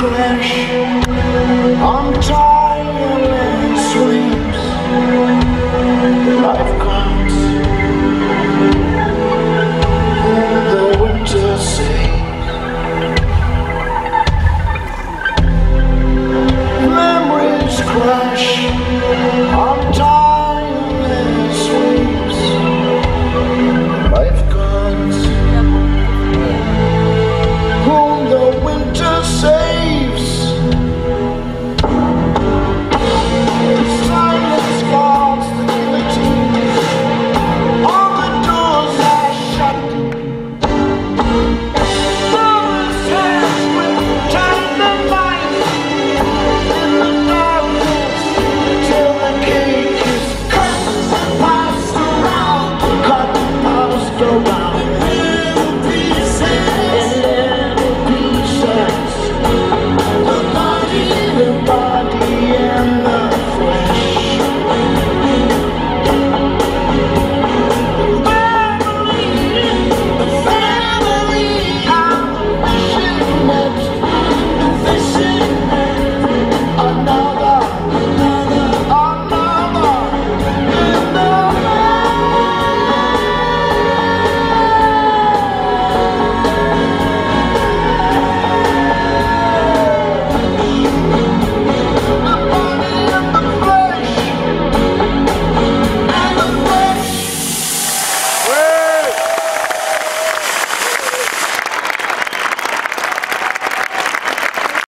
crash